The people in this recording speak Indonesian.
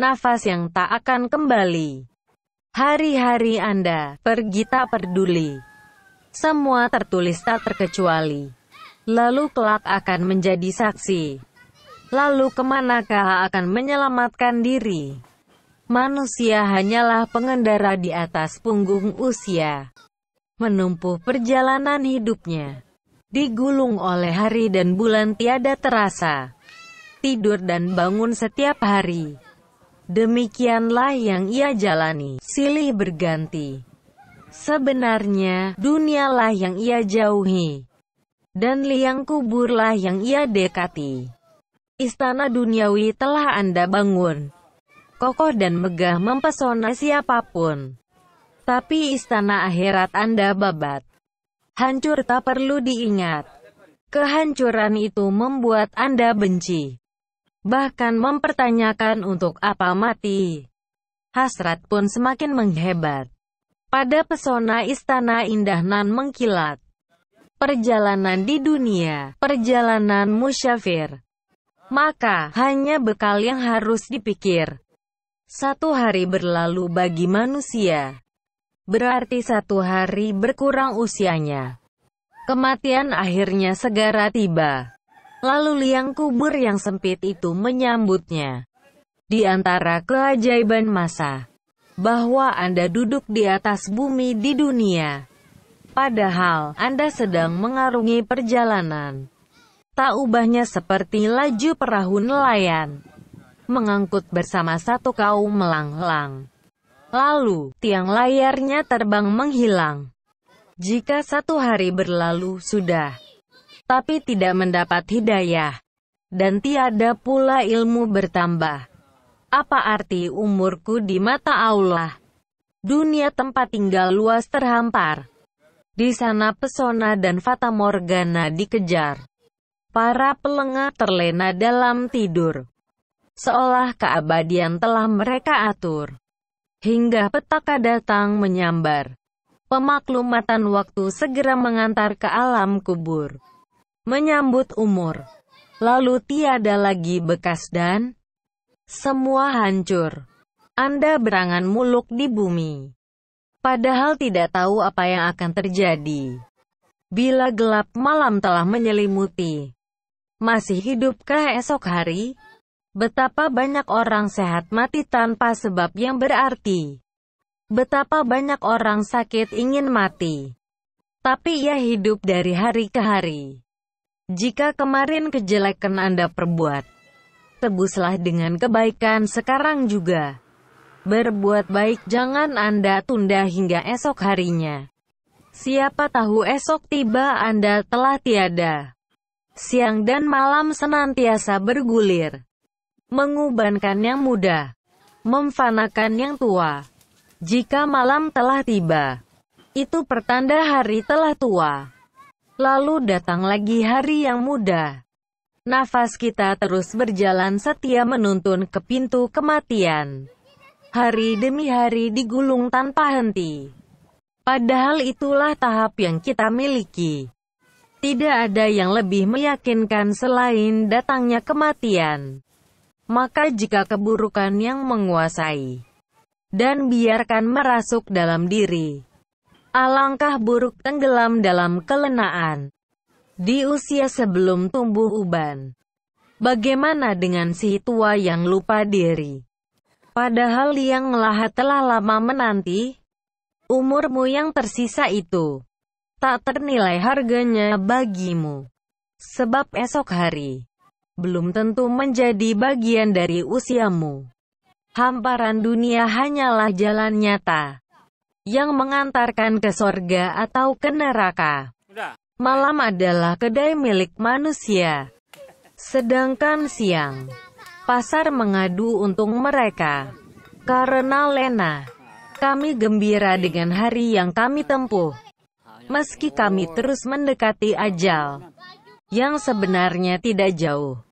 nafas yang tak akan kembali. Hari-hari Anda pergi tak peduli. Semua tertulis tak terkecuali. Lalu kelak akan menjadi saksi. Lalu ke manakah akan menyelamatkan diri? Manusia hanyalah pengendara di atas punggung usia. Menumpuh perjalanan hidupnya. Digulung oleh hari dan bulan tiada terasa. Tidur dan bangun setiap hari. Demikianlah yang ia jalani, silih berganti. Sebenarnya, dunialah yang ia jauhi. Dan liang kuburlah yang ia dekati. Istana duniawi telah Anda bangun. Kokoh dan megah mempesona siapa pun. Tapi istana akhirat Anda babat. Hancur tak perlu diingat. Kehancuran itu membuat Anda benci bahkan mempertanyakan untuk apa mati. Hasrat pun semakin menghebat. Pada pesona istana indah nan mengkilat. Perjalanan di dunia, perjalanan musyafir. Maka, hanya bekal yang harus dipikir. Satu hari berlalu bagi manusia. Berarti satu hari berkurang usianya. Kematian akhirnya segera tiba. Lalu liang kubur yang sempit itu menyambutnya. Di antara keajaiban masa, bahwa Anda duduk di atas bumi di dunia. Padahal, Anda sedang mengarungi perjalanan. Tak ubahnya seperti laju perahu nelayan. Mengangkut bersama satu kaum melanglang. Lalu, tiang layarnya terbang menghilang. Jika satu hari berlalu, sudah tapi tidak mendapat hidayah, dan tiada pula ilmu bertambah. Apa arti umurku di mata Allah? Dunia tempat tinggal luas terhampar. Di sana pesona dan fata morgana dikejar. Para pelengah terlena dalam tidur. Seolah keabadian telah mereka atur. Hingga petaka datang menyambar. Pemaklumatan waktu segera mengantar ke alam kubur menyambut umur. Lalu tiada lagi bekas dan semua hancur. Anda berangan muluk di bumi. Padahal tidak tahu apa yang akan terjadi. Bila gelap malam telah menyelimuti. Masih hidupkah esok hari? Betapa banyak orang sehat mati tanpa sebab yang berarti. Betapa banyak orang sakit ingin mati. Tapi ia hidup dari hari ke hari. Jika kemarin kejelekan Anda perbuat, tebuslah dengan kebaikan sekarang juga. Berbuat baik jangan Anda tunda hingga esok harinya. Siapa tahu esok tiba Anda telah tiada. Siang dan malam senantiasa bergulir. Mengubankan yang muda. Memfanakan yang tua. Jika malam telah tiba, itu pertanda hari telah tua. Lalu datang lagi hari yang mudah. Nafas kita terus berjalan setia menuntun ke pintu kematian. Hari demi hari digulung tanpa henti. Padahal itulah tahap yang kita miliki. Tidak ada yang lebih meyakinkan selain datangnya kematian. Maka jika keburukan yang menguasai, dan biarkan merasuk dalam diri, Alangkah buruk tenggelam dalam kelenaan. Di usia sebelum tumbuh uban. Bagaimana dengan si tua yang lupa diri? Padahal yang melahat telah lama menanti. Umurmu yang tersisa itu. Tak ternilai harganya bagimu. Sebab esok hari. Belum tentu menjadi bagian dari usiamu. Hamparan dunia hanyalah jalan nyata yang mengantarkan ke sorga atau ke neraka. Malam adalah kedai milik manusia. Sedangkan siang, pasar mengadu untung mereka. Karena Lena, kami gembira dengan hari yang kami tempuh. Meski kami terus mendekati ajal, yang sebenarnya tidak jauh.